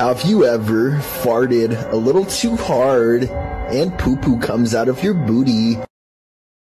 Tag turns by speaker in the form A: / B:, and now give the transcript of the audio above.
A: Have you ever farted a little too hard and poo poo comes out of your booty?